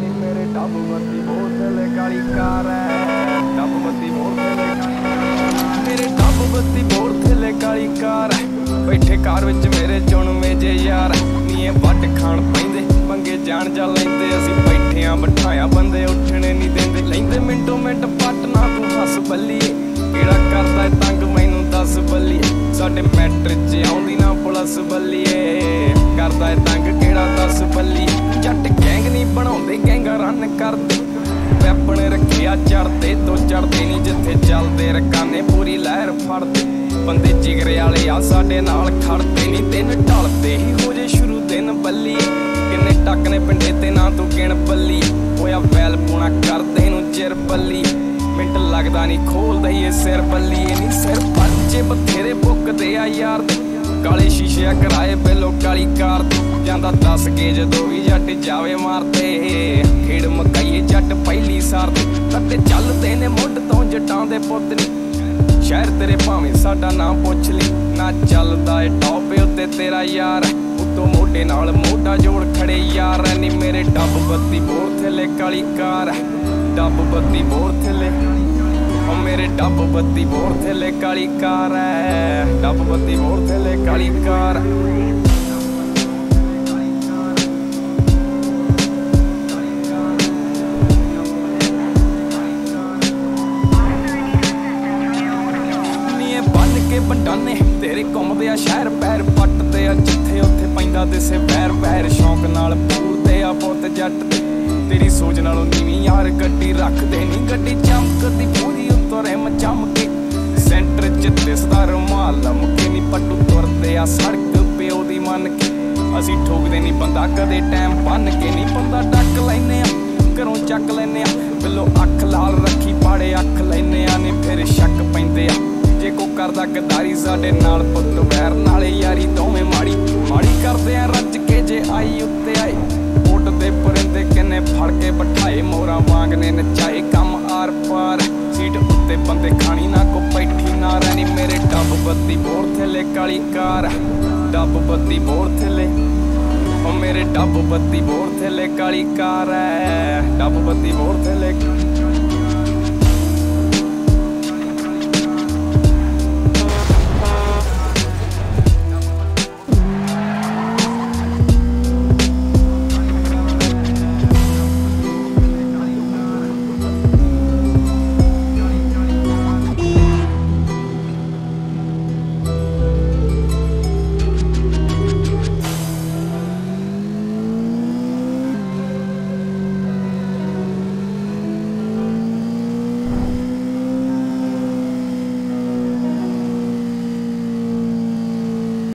ਨੀ ਮੇਰੇ ਡੱਬ ਬੱਤੀ ਬੋਤਲ ਕਾਲੀ ਕਾਰ ਐ। ਡੱਬ ਬੱਤੀ ਬੋਤਲ ਮੇਰੇ ਡੱਬ ਬੱਤੀ ਬੋਤਲ ਕਾਲੀ ਕਾਰ। ਬੈਠੇ ਕਾਰ ਵਿੱਚ ਮੇਰੇ ਚੁਣਵੇਂ ਜੇ ਯਾਰ। ਨੀਏ ਵੱਟ ਖਾਣ ਪੈਂਦੇ, ਮੰਗੇ ਜਾਣ ਜਾ ਲੈਂਦੇ। ਅਸੀਂ ਬੈਠਿਆਂ ਬਿਠਾਇਆ ਬੰਦੇ ਉੱਠਣੇ ਨਹੀਂ ਦਿੰਦੇ। ਲੈਂਦੇ ਮਿੰਟੋ ਮਿੰਟ ਪੱਟ ਨਾ ਤੂੰ ਹੱਸ ਬੱਲੀਏ। ਕਿਹੜਾ ਕਰਦਾ ਤੰਗ, ਮੈਨੂੰ ਦੱਸ ਬੱਲੀਏ। ਸਾਡੇ ਮੈਟ੍ਰਿਕ 'ਚ ਆਉਂਦੀ ਨਾ ਪੁਲਿਸ ਬੱਲੀਏ। ਕਰਦੇ। ਵੈਪਨ ਰੱਖਿਆ ਚੜਦੇ ਤੋਂ ਚੜਦੇ ਨਹੀਂ ਜਿੱਥੇ ਚੱਲਦੇ। ਰਕਾਨੇ ਪੂਰੀ ਲਹਿਰ ਫੜਦੇ। ਬੰਦੇ ਜਿਗਰੇ ਵਾਲੇ ਆ, ਸਾਡੇ ਨਾਲ ਖੜਦੇ ਨਹੀਂ। ਦਿਨ ਢਲਦੇ ਹੀ ਹੋ ਜੇ ਸ਼ੁਰੂ ਦਿਨ ਬੱਲੀ। ਕਿੰਨੇ ਟੱਕ ਨੇ ਪਿੰਡੇ ਤੇ ਨਾ ਤੂੰ ਗਿਣ ਬੱਲੀ। ਹੋਇਆ ਵੈਲ ਪੂਣਾ ਕਰਦੇ ਨੂੰ ਚਿਰ ਬੱਲੀ। ਮਿੰਟ ਲੱਗਦਾ ਨਹੀਂ ਖੋਲਦਾ ਹੀ ਇਹ ਸਿਰ ਬੱਲੀ। ਇਹ ਬਥੇਰੇ ਬੁੱਕਦੇ ਆ ਯਾਰ ਦੇ ਕਾਲੇ ਸ਼ੀਸ਼ੇ ਆ ਕਰਾਏ ਪਹਿਲੋ ਕਾਲੀ ਕਾਰ ਜਾਂਦਾ ਦੱਸ ਕੇ ਜਦੋਂ ਵੀ ਜੱਟ ਜਾਵੇ ਮਾਰਦੇ। ਖੇੜ ਮਕਾਈਏ ਜੱਟ ਪਹਿਲੀ ਸਾਰ ਤੇ। ਕੱਤੇ ਚੱਲਦੇ ਨੇ ਮੁੱਢ ਤੋਂ ਜਟਾਂ ਦੇ ਪੁੱਤ ਨੀ। ਸ਼ਹਿਰ ਤੇਰੇ ਭਾਵੇਂ ਸਾਡਾ ਨਾਮ ਪੁੱਛ ਲਈ ਨਾ ਚੱਲਦਾ ਏ ਟੌਪ ਉੱਤੇ ਤੇਰਾ ਯਾਰ। ਉਤੋਂ ਮੋਢੇ ਨਾਲ ਮੋਢਾ ਜੋੜ ਖੜੇ ਯਾਰ। ਨੀ ਮੇਰੇ ਡੱਬ ਬੱਤੀ ਬੋਰ ਥੱਲੇ ਕਾਲੀ ਕਾਰ। ਡੱਬ ਬੱਤੀ ਬੋਰ ਥੱਲੇ ਓ ਮੇਰੇ ਡੱਬ ਬੱਤੀ ਬੋਰ ਥੱਲੇ ਕਾਲੀ ਕਾਰ ਐ। ਡੱਬ ਬੱਤੀ ਬੋਰ ਥੱਲੇ ਕਾਲੀ ਕਾਰ। ਬੰਨ ਕੇ ਬੰਡਾਨੇ ਤੇਰੇ ਘੁੰਮਦੇ ਆ ਸ਼ਹਿਰ ਪੈਰ ਪੱਟਦੇ ਆ, ਜਿੱਥੇ ਉੱਥੇ ਪੈਂਦਾ ਦਿਸੇ ਪੈਰ ਪੈਰ ਸ਼ੌਂਕ ਨਾਲ ਪੂਰਦੇ ਆ ਪੁੱਤ ਜੱਟ ਤੇਰੀ ਸੋਚ ਨਾਲੋਂ ਨੀਵੀਂ ਯਾਰ ਗੱਡੀ ਰੱਖਦੇ ਨਹੀਂ ਗੱਡੀ, ਚਮਕਦੀ ਪੂਰੀ ਉੱਤੋਂ ਰਿਮ ਸੈਂਟਰ ਚ ਦਿਸਦਾ ਰੁਮਾਲ ਲਮਕੇ ਨਹੀਂ ਪੱਟੂ ਤੁਰਦੇ ਆ ਸੜਕ ਪਿਓ ਦੀ ਮੰਨ ਕੇ। ਅਸੀਂ ਠੋਕਦੇ ਨਹੀਂ ਬੰਦਾ, ਕਦੇ ਟਾਈਮ ਬੰਨ ਕੇ ਨਹੀਂ ਬੰਦਾ ਡੱਕ ਲੈਨੇ ਆ। ਘਰੋਂ ਚੱਕ ਲੈਨੇ ਆ, ਬਿੱਲੋ ਅੱਖ ਲਾਲ ਰੱਖੀ ਪਾੜੇ ਅੱਖ ਲੈਨੇ ਆ ਨੇ, ਫਿਰ ਸ਼ੱਕ ਪੈਂਦੇ ਆ। ਜੇ ਕੋ ਕਰਦਾ ਗਦਾਰੀ ਸਾਡੇ ਨਾਲ ਪੁੱਤ ਵੈਰ, ਨਾਲੇ ਯਾਰੀ ਦੋਵੇਂ ਮਾੜੀ। ਮਾੜੀ ਕਰਦੇ ਆ ਰੱਜ ਕੇ ਜੇ ਆਈ ਉੱਤੇ ਆਏ। ਓਟ ਦੇ ਕਿੰਨੇ ਫੜ ਕੇ ਬਿਠਾਏ ਮੋਰਾ ਵਾਂਗ ਨੇ ਨਚਾਏ। ਬੱਤੀ ਬੋਰ ਥੱਲੇ ਕਾਲੀ ਕਾਰ, ਡੱਬ ਬੱਤੀ ਬੋਰ ਥੱਲੇ। ਓ ਮੇਰੇ ਡੱਬ ਬੱਤੀ ਬੋਰ ਥੱਲੇ ਕਾਲੀ ਕਾਰ ਐ, ਡੱਬ ਬੱਤੀ ਬੋਰ ਥੱਲੇ।